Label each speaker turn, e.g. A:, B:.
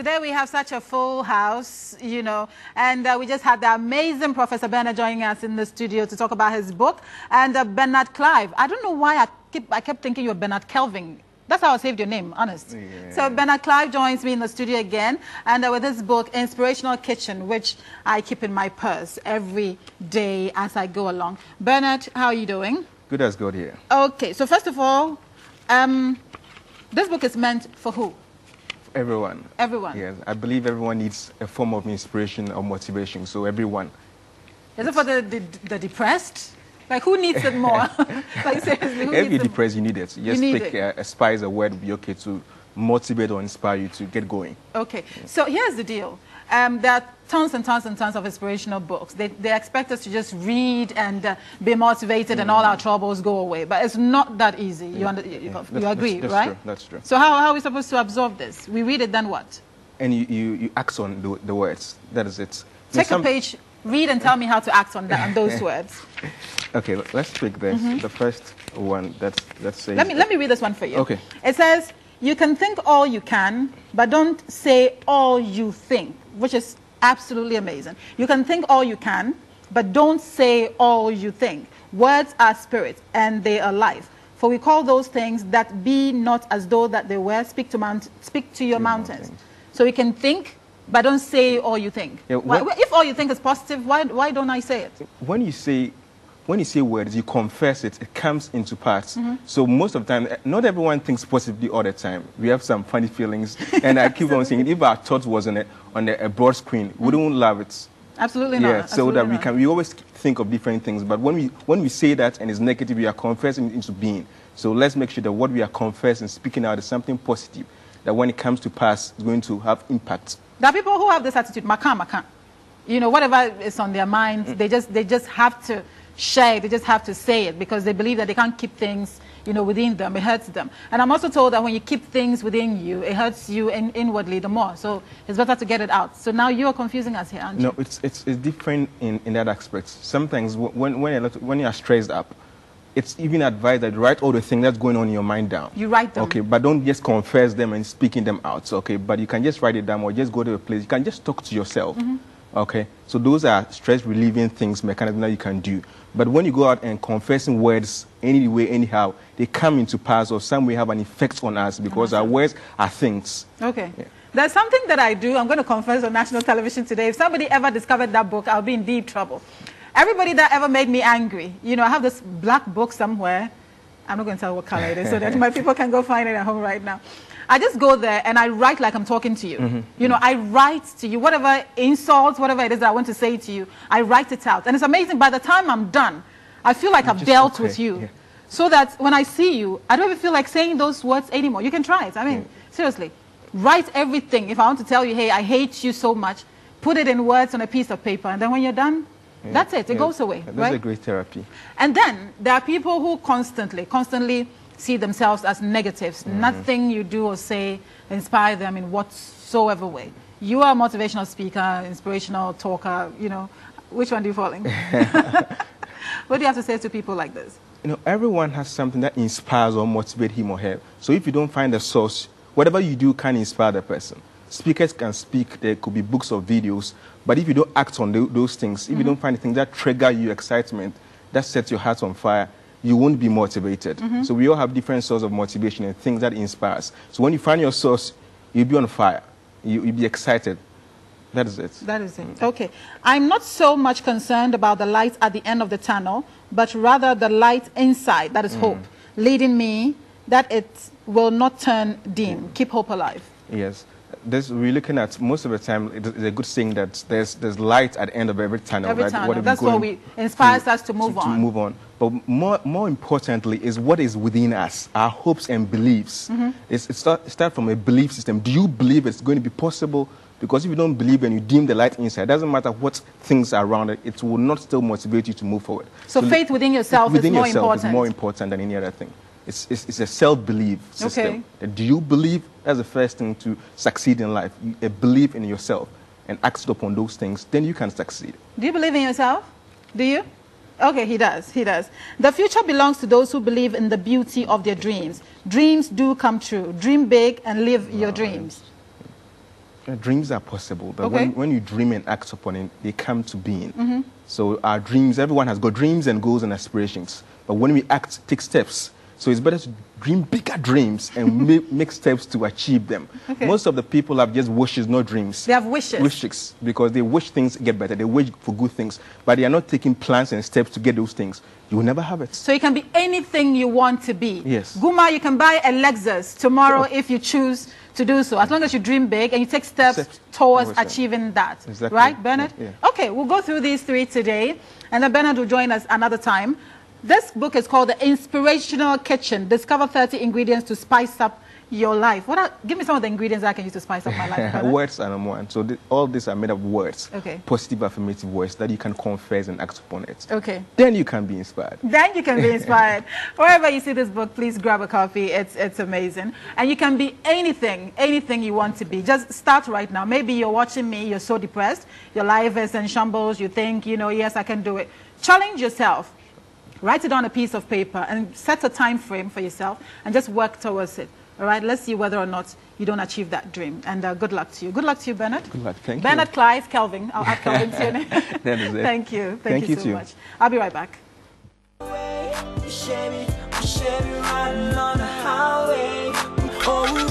A: Today we have such a full house, you know, and uh, we just had the amazing Professor Bernard joining us in the studio to talk about his book. And uh, Bernard Clive, I don't know why I, keep, I kept thinking you were Bernard Kelvin. That's how I saved your name, honest. Yeah. So Bernard Clive joins me in the studio again, and uh, with his book, Inspirational Kitchen, which I keep in my purse every day as I go along. Bernard, how are you doing?
B: Good as good here.
A: Okay, so first of all, um, this book is meant for who?
B: Everyone.
A: Everyone.
B: Yes, I believe everyone needs a form of inspiration or motivation. So everyone.
A: Is it for the, the, the depressed? Like who needs it more? like seriously, who
B: if
A: you're
B: depressed, you need it. Just
A: you need
B: pick
A: it.
B: A, a spice, a word be okay to motivate or inspire you to get going.
A: Okay, yeah. so here's the deal. Um, there are tons and tons and tons of inspirational books. They, they expect us to just read and uh, be motivated mm. and all our troubles go away. But it's not that easy. You, under, you, you, you agree,
B: that's, that's
A: right?
B: True. That's true.
A: So how, how are we supposed to absorb this? We read it, then what?
B: And you, you, you act on the, the words. That is it.
A: Take some... a page, read and tell me how to act on, that, on those words.
B: Okay, let's pick this. Mm -hmm. The first one that's, that says...
A: Let me, let me read this one for you.
B: Okay.
A: It says, you can think all you can, but don't say all you think, which is absolutely amazing. You can think all you can, but don't say all you think. Words are spirit, and they are life. For we call those things that be not as though that they were. Speak to, mount, speak to your to mountains. mountains. So we can think, but don't say all you think. Yeah, why, if all you think is positive, why, why don't I say it?
B: When you say when you say words, you confess it, it comes into parts. Mm -hmm. So most of the time, not everyone thinks positively all the time. We have some funny feelings. and I keep on saying, if our thought was on a, on a, broad screen, mm -hmm. we don't love it.
A: Absolutely
B: yeah,
A: not.
B: so
A: Absolutely
B: that we
A: not.
B: can, we always think of different things. But when we, when we say that and it's negative, we are confessing into being. So let's make sure that what we are confessing, speaking out is something positive. That when it comes to pass, it's going to have impact.
A: There are people who have this attitude, makan, makan. You know, whatever is on their mind, mm. they, just, they just have to share. They just have to say it because they believe that they can't keep things, you know, within them. It hurts them. And I'm also told that when you keep things within you, it hurts you in, inwardly the more. So it's better to get it out. So now you are confusing us here, aren't you?
B: No, it's, it's, it's different in, in that aspect. Sometimes when, when, when you're stressed up, it's even advised that you write all the things that's going on in your mind down.
A: You write them.
B: Okay, but don't just confess them and speaking them out. Okay, but you can just write it down or just go to a place. You can just talk to yourself. Mm -hmm. Okay, so those are stress relieving things, mechanisms that you can do. But when you go out and confessing words anyway, anyhow, they come into pass or some way have an effect on us because our uh-huh. words are things.
A: Okay. Yeah. There's something that I do. I'm going to confess on national television today. If somebody ever discovered that book, I'll be in deep trouble. Everybody that ever made me angry, you know, I have this black book somewhere. I'm not going to tell what color it is so that my people can go find it at home right now. I just go there and I write like I'm talking to you. Mm -hmm. You know, I write to you whatever insults, whatever it is that I want to say to you, I write it out. And it's amazing, by the time I'm done, I feel like i have dealt okay. with you. Yeah. So that when I see you, I don't even feel like saying those words anymore. You can try it. I mean, yeah. seriously. Write everything. If I want to tell you, hey, I hate you so much, put it in words on a piece of paper. And then when you're done, yeah. that's it. It goes away.
B: That's
A: right?
B: a great therapy.
A: And then there are people who constantly, constantly see themselves as negatives. Mm. Nothing you do or say inspire them in whatsoever way. You are a motivational speaker, inspirational talker, you know. Which one do you fall in? what do you have to say to people like this?
B: You know, everyone has something that inspires or motivates him or her. So if you don't find the source, whatever you do can inspire the person. Speakers can speak, there could be books or videos, but if you don't act on those things, if mm -hmm. you mm-hmm. don't find the things that trigger you excitement, that sets your heart on fire, you won't be motivated. Mm -hmm. So we all have different sources of motivation and things that inspire us. So when you find your source, you'll be on fire. You, will be excited. That is it.
A: That is it. Mm. Okay. I'm not so much concerned about the light at the end of the tunnel, but rather the light inside, that is mm. hope, leading me that it will not turn dim. Mm. Keep hope alive.
B: Yes this, we're looking at most of the time it's a good thing that there's there's light at the end of every tunnel.
A: Every right? tunnel. What That's what we inspires to, us to move
B: to,
A: on.
B: To move on. But more more importantly is what is within us, our hopes and beliefs. Mm -hmm. It's, it start, start from a belief system. Do you believe it's going to be possible? Because if you don't believe and you dim the light inside, it doesn't matter what things are around it, it will not still motivate you to move forward.
A: So, so faith within yourself
B: within
A: is more
B: yourself
A: important.
B: is more important than any other thing. It's, it's, it's a self-belief system.
A: Okay.
B: Do you believe that's the first thing to succeed in life? You, a belief in yourself and act upon those things, then you can succeed.
A: Do you believe in yourself? Do you? Okay, he does. He does. The future belongs to those who believe in the beauty of their dreams. Dreams do come true. Dream big and live your dreams.
B: Uh, dreams are possible, but
A: Okay.
B: when, when you dream and act upon it, they come to being.
A: Mm-hmm.
B: So our dreams, everyone has got dreams and goals and aspirations. But when we act, take steps. So it's better to dream bigger dreams and make, make steps to achieve them.
A: Okay.
B: Most of the people have just wishes, not dreams.
A: They have wishes.
B: Wishes, because they wish things get better. They wish for good things, but they are not taking plans and steps to get those things. You will never have it.
A: So you can be anything you want to be.
B: Yes.
A: Guma, you can buy a Lexus tomorrow
B: Sure.
A: if you choose to do so, as long as you dream big and you take steps
B: Steps
A: towards
B: towards
A: achieving that.
B: Exactly.
A: Right, Bernard?
B: Yeah.
A: Okay, we'll go through these three today, and then Bernard will join us another time. This book is called The Inspirational Kitchen. Discover 30 ingredients to spice up your life. What are, give me some of the ingredients I can use to spice up my life.
B: Words are number one. So th- all these are made of words.
A: Okay.
B: Positive, affirmative words that you can confess and act upon it.
A: Okay.
B: Then you can be inspired.
A: Then you can be inspired. Wherever you see this book, please grab a copy. It's, it's amazing. And you can be anything, anything you want to be. Just start right now. Maybe you're watching me, you're so depressed, your life is in shambles, you think, you know, yes, I can do it. Challenge yourself. Write it on a piece of paper and set a time frame for yourself and just work towards it. All right, let's see whether or not you don't achieve that dream. And uh, good luck to you. Good luck to you, Bernard.
B: Good luck. Thank you.
A: Bernard Clive Kelvin. I'll add Kelvin to your name.
B: That is it.
A: Thank you. Thank,
B: Thank
A: you,
B: you
A: so
B: too.
A: much. I'll be right back.
C: Chevy, Chevy riding on the highway. Oh, we ride.